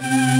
Yeah.